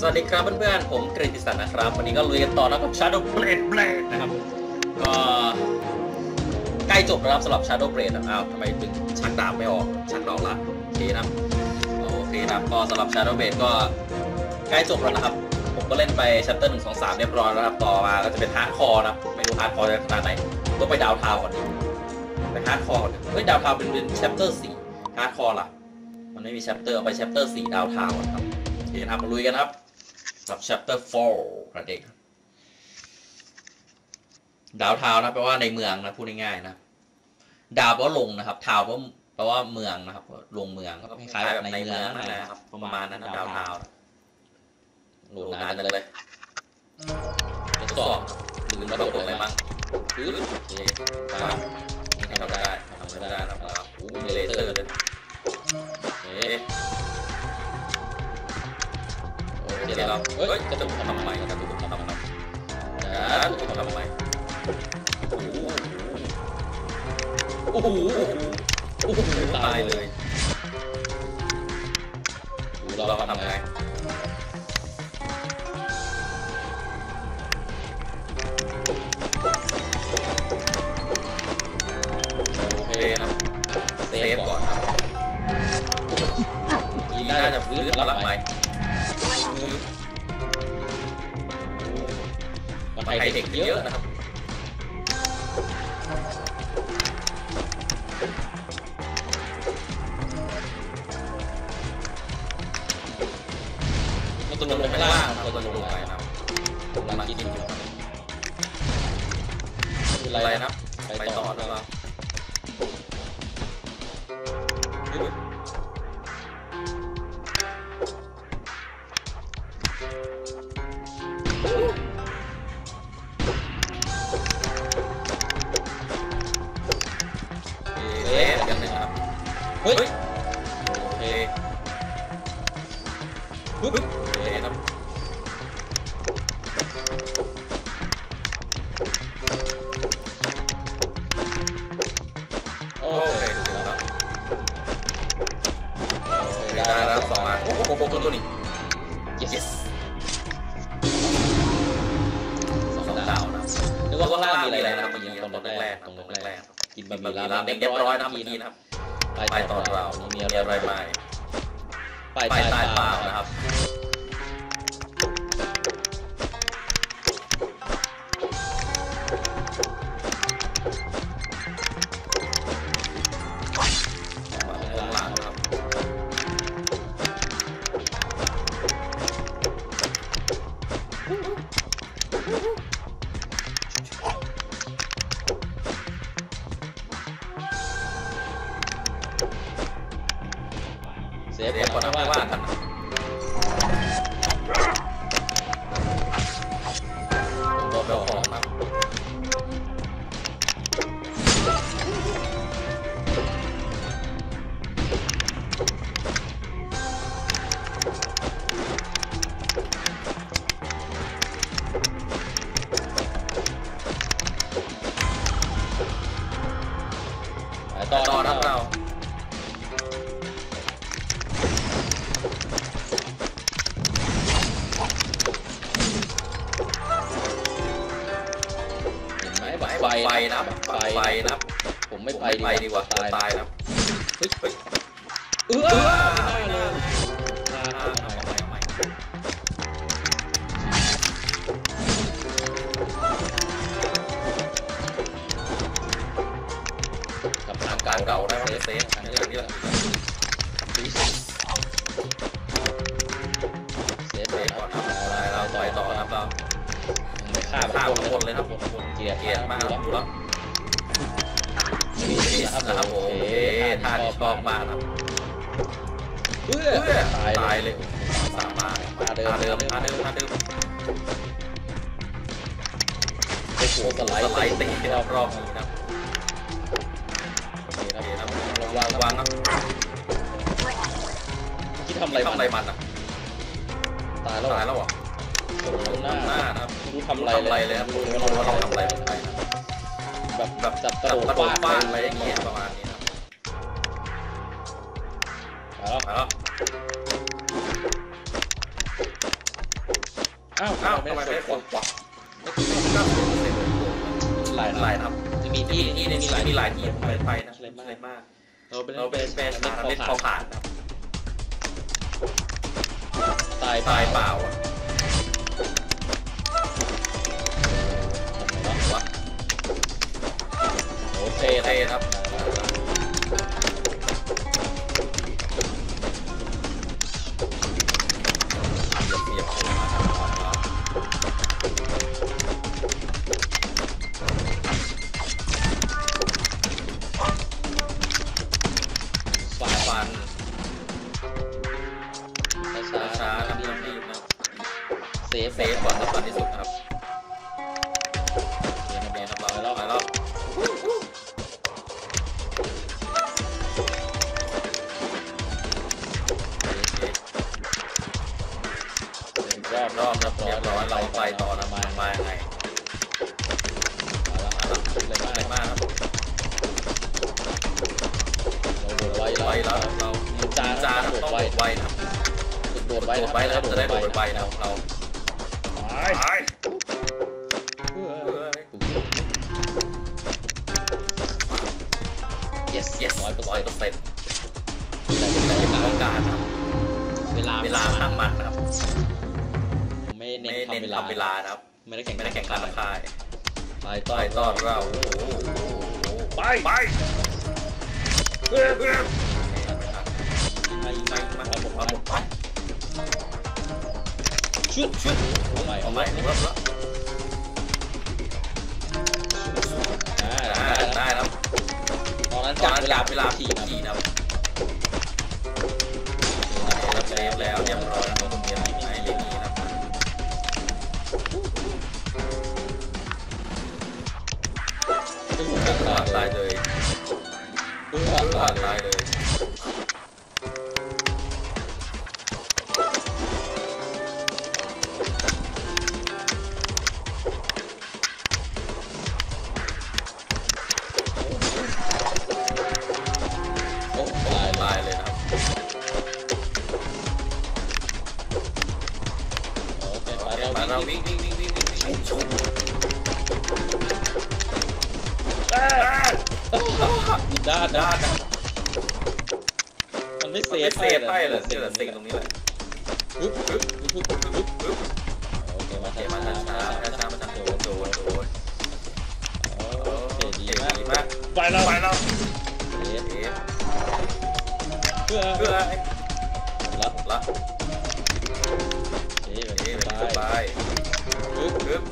สวัสดีครับเพื่อนๆ ผมกฤติศักดิ์นะครับ วันนี้ก็ลุยกันต่อแล้วกับ Shadow Blade Blade นะครับ ก็ใกล้จบแล้วครับสำหรับ Shadow Blade นะอ้าวทำไมถึงชักดาบไม่ออก ชักดอกละโอเคนะโอเคนะก็สำหรับ Shadow Blade ก็ใกล้จบแล้วนะครับ ผมก็เล่นไป Chapter 1 2 3เรียบร้อยแล้วครับต่อมาก็จะเป็น Hard Core นะครับไม่รู้ Hard Core จะขนาดไหนต้องไปดาวทาวก่อนดีไป Hard Core ก่อนเฮ้ยดาวทาวเป็นเป็น Chapter 4 Hard Core ล่ะมันไม่มี Chapter เอาไป Chapter 4ดาวทาวครับโอเคนะครับมาลุยกันครับ กับ chapter 4นั่นเองดาวทาวน์นะแปลว่าในเมืองนะพูดง่ายๆนะดาวแปลว่าลงนะครับทาวน์แปลว่าแปลว่าเมืองนะครับ ลงเมืองก็คล้ายๆแบบในเมืองนั่นแหละครับ ประมาณนั้นนะดาวทาวน์โหลดนานจังเลยทดสอบลืมระบบอะไรบ้างพื้นโอเคครับนี่ทำได้ทำไม่ได้นะครับโอ้โหมีเลเซอร์ด้วยโอเค โอเคเราเฮ้ยจะถูกทำไมจะถูกทำไมจะถูกทำไมโอ้โหโอ้โหโอ้โหตายเลยดูเร เยอะนะครับมันจะลงไปล่างเราจะลงไปนะครับผมกำลังคิดอยู่ครับคืออะไรนะ ไปต่อหรือเป เฮ้ยโอเคปึ๊บโอเคครับโอเคถูกแล้วโอเคได้แล้วสองอันโอ้โหโอ้โหตัวนี้ yes สองดาวนะนึกว่าข้างล่างมีอะไรนะครับเมื่อกี้ตรงรถแรกตรงรถแรกกินบะหมี่ราเมงเรียบร้อยนะเมื่อกี้นะครับ ไปต่อเรามีอะไรใหม่ไปตายเปล่านะครับ ไฟไฟนะผมไม่ไม่ไปไปดีกว่าตายตายนะเฮ้ยเฮ้ยเออเออไม่เลยกับทางก่าเราได้ว่าเซฟทางนี้ทางนี้แหละเซฟเซฟก่อนครับเราต่อยต่อครับเราข้ามข้ามหมดเลยครับหมดเกียร์เกียร์มากครับ นี่นี่นะครับนะครับผมโอเคท่าที่ชอบมากครับเอื้อเพื่อตายตายเลเลยยสามารถท่าเดิมท่าเดิมท่าเดิมท่าเดิมโอ้โหสไลด์สไลด์ตีรอบรอบนี้นะโอเคโอเคคนะรับระวังระวังนะคิดทำอะไรทำอะไรมันอะตายแล้วตายแล้วอะตรงหน้าหน้านะครับไม่รู้ทำทำอะไรอะไรเลยครับไม่รู้ว่าเราทำอะไรไป แบบแบบจับกกระระโดโดดดกระโดดฟาฟาดดอะอะไรไรอย่อาย่างงเงี้เงี้ยยประมาณนี้นะมาแล้วแล้วอ้าวอ้าวทำทำไมไมไม่ไม่ได้ได้กกดดวะหลายหลายครับจะมีมีที่ที่ในนี้มีหลายที่ไปไปนะอะไรมากอะไรมากเราเป็นเราเป็นแฟนสารเล่นพอผ่านครับตายตายเปล่าอะ โอเคครับ รอบรอบครับเรียบร้อยเราไปต่อนะมามายังไงมาแล้วมาแล้วเลยอะไรมากมากครับเราโดดไวไวแล้แล้ววเรานินจาจาต้องโดดไวนะครับโดดไวโดไวแล้วจะได้โดดไวนะครับเราไป yes yes ร้อยเปอร์ร้อยเซ็นเปอต์ร์เซ็นต์ต้องการครับเวลาเวลาข้างมันนะครับ เน้นเน้นทำทำเวเวลาลานะครับ ไม่ได้แข่งไม่ได้แข่งขันค่ายตายต้ต่ออยยต้ต้ออนนเราไปไปเออเออไม่ไม่ไม่ไม่ไม่มาหมดมาหมดไปชุดชุดเอาใหม่เอาเอาใหใหม่ม่เริ่มแล้วอ่าได้ได้ได้แล้วแล้วตอนนั้นตอจันบนั้นเวลาจับเวเวลาลาขี่ขี่นะนะเราเซฟแล้วเรียบร้อย ตายเลย โอเคมาเดี๋ยวช้ามาช้ามาช้าช้าช้ามาช้าโดนโดนโดนโอเคดีมากดีมากไปแล้วไปแล้วเอฟเอฟเพื่อเพื่อให้รับละเอฟเอฟไปไปปึ๊บปึ๊บ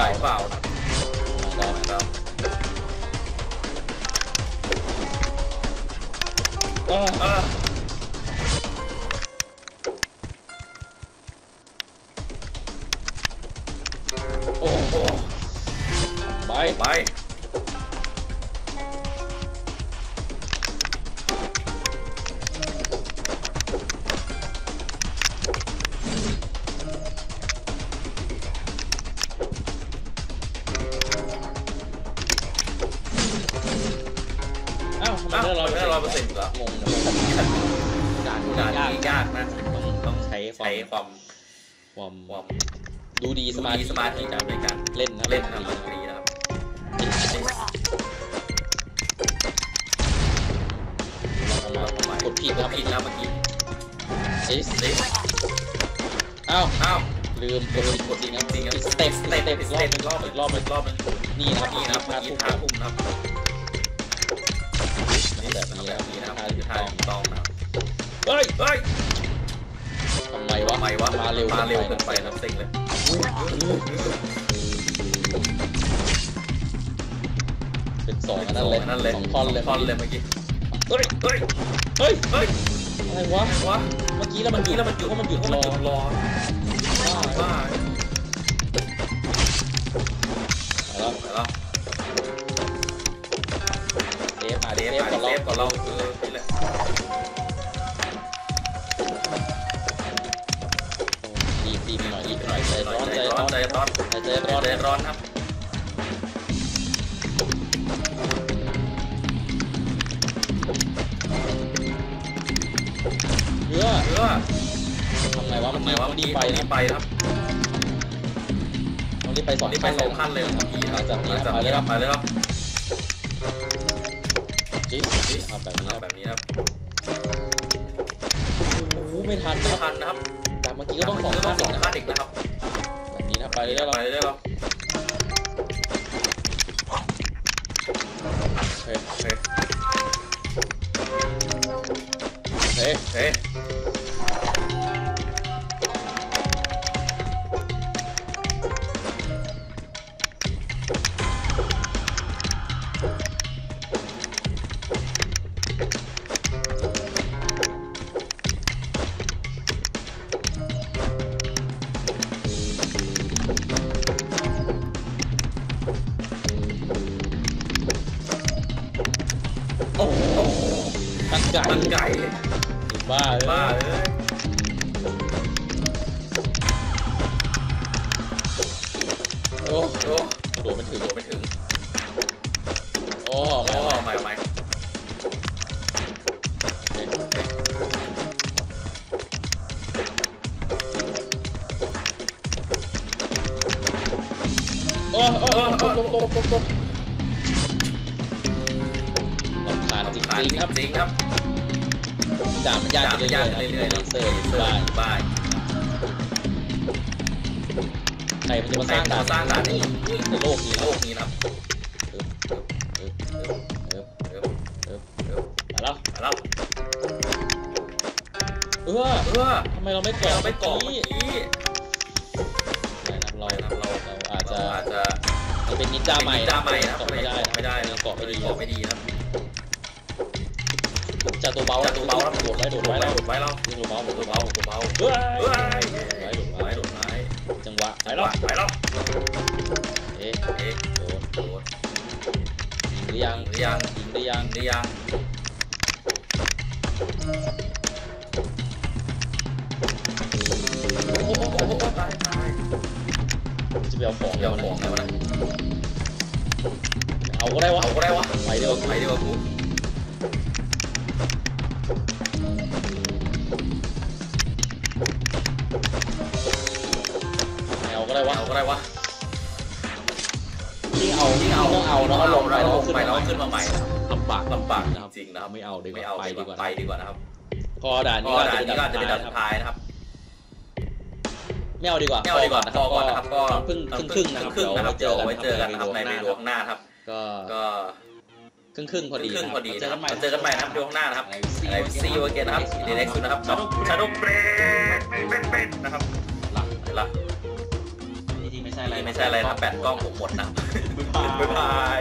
ตายเปล่าเปล่าะครับครับอ่าเออ ความใช้ความความความดูดีสสมามาธิธิสมาธินะในการเล่นนะเล่นนะดนตรีนะครับเราเอามากดผิดคครัรับบผิดนะเมื่อกี้เอ๊ะเอ๊ะอ้าวอ้าวลืมกดผิดกดจริงครับจริงครับสเต็ปสเตะเต็ปเตะอีกอีกรรออบบหหนึ่นึ่งงอีกรอบหนึ่งอีกรอบหนึ่งนี่นะครับนี่นะครับท่าเมื่อกี้ทุกท่าพุ่มนะครับนี่แบบนี่นี้แบนะบนี้นะครับท่าคือถูกท่าต้องถูกต้องนะครับเฮ้ยเฮ้ยทำ ไมวะทำไมวะมาเร็วมาเร็วเกินไปไปนะเซ็งเลยเป็นสองอันนั้นเลยนั่นเลยสองท่อนเลยท่อนเลยเมื่อกี้เฮ้ยเฮ้ยเฮ้ยเฮ้ยอะไรวะวะเมื่อกี้แล้วมันหยุดแล้วมันหยุดเพราะมันหยุดเพราะรมันอหยุดรอบ้าบ้าไปแล้วไปแล้วเซฟหาเซเซฟฟก่ก่ออนนเราเราเซฟก่อนเรา ร้ร้อนนใจร้อนใจร้อร้อนครับเรือเพื่อทำไงวะมันทำไมวะมันดีดีไปไปนะไปครับมันดีไปสองนี่ไปสองขั้นเลยครับพี่หลังจากนี้หลังจากไปเลยครับไปเลยครับจิ๊บเอาแบบนี้ครับแบบนี้ครับโอ้โหไม่ทันไม่ทันนะครับจากเมื่อกี้ก็ต้องสองขั้นสองขั้นอีกนะครับ 来人来了，来人来了。可以可以。可以可以。ำคาญจริงผ่านๆครับจริงครับด่ามันยากยากขึ้นเรื่ยาอกยๆเรื่อยๆนะนะเซอร์เซอบ้าร์บ้าใครมันจะมาใคสรร้างมาด่านสร้างด่านนี้ในโลกนี้ในโลโลกกนี้นะครับเออเออเออเออเออเออเออมาแล้วมาแล้วเออเออทำไมเราไม่แกเกาะเราไปเกาะนี้เมื่อกี้ไม่นะเรานะครับเราเราอาจจะเราอาจจะเราเป็นนินจาใหม่เป็นนินจาใหม่นะเกาะไม่ได้ไม่ได้เกาะไม่ดีเกาะไม่ดีนะ จัตัวเบาจัตัวเบาครับโดดไว้โดดโดไว้แล้วโดดไว้แล้วตัวเบาโดตัวเบาเบาโดดเบาเฮ้ยเฮ้ยไว้โดดไว้ไว้โดดไว้จังหวะไปแล้วไปแล้วเอ๊ะเอ๊ะโดดโดดยิงหรือยังหรือยังยิงหรือยังหรือยังโอ้โหตายตายจะไปเอาของเดี๋ยวของแล้วะเอาก็ได้วะเอาก็ได้วะไปเดี๋ยวไปดีกว่ากู อาก็ได้วะเอาก็ได้วะยิ่งเอายิ่งเอาต้องเอาแล้วก็ลงไปแล้วก็ขึ้นไปมาแล้วใหม่ขึ้นมาใหม่ลำบากลำบากนะครับจริงๆนะครับไม่เอาดีกไม่ว่าเอาไปไปดีดีกกว่าว่าไปดีกว่านะครับก็ด่านก็นี้ก็ด่านนี้ก็จะจะเป็เป็นนด่าด่านนสุสุดดท้าท้ายยนะนะครับไม่เอาดีกว่าไม่เอาดีกว่านะพอก่อนนะครับก็ก็เพิ่งครึ่งครึ่งๆนะครับครึ่งๆนะครับเดี๋เดี๋ยวยวไว้เจอกันนะครับในในเมเมนูนูข้างหน้าครับ ก็ก็ครึ่งครึ่งๆพอดีครึ่งๆพอดีนะครับเจอกันใหม่เจอกันใหม่นะครับเดี๋ยวข้างหน้านะครับในในซีโอเกนนะครับดีเล็กซ์นะครับชาโดว์เบรดเป็นนะครับหลังเดี๋ยวละนี่ที่ไม่ ใช่อะไร ไม่ใช่อะไรนะแปดกล้องผมหมดนะบ๊ายบาย